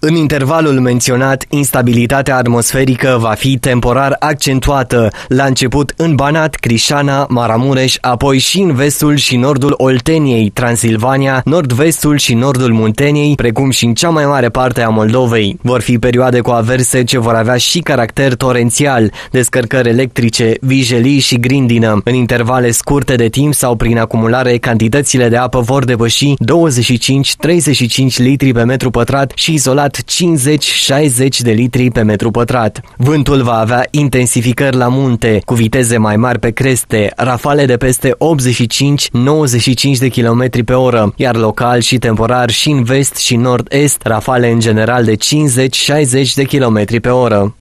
În intervalul menționat, instabilitatea atmosferică va fi temporar accentuată, la început în Banat, Crișana, Maramureș, apoi și în vestul și nordul Olteniei, Transilvania, nord-vestul și nordul Munteniei, precum și în cea mai mare parte a Moldovei. Vor fi perioade cu averse ce vor avea și caracter torențial, descărcări electrice, vijelii și grindină. În intervale scurte de timp sau prin acumulare, cantitățile de apă vor depăși 25-35 litri pe metru pătrat și izolat izolat 50-60 de litri pe metru pătrat. Vântul va avea intensificări la munte, cu viteze mai mari pe creste, rafale de peste 85-95 de km pe oră, iar local și temporar și în vest și nord-est, rafale în general de 50-60 de km pe oră.